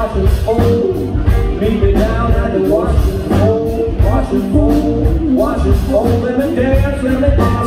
watch it fold. Meet me down at the wash and fold, wash and fold, wash and fold. Let me dance, let me dance.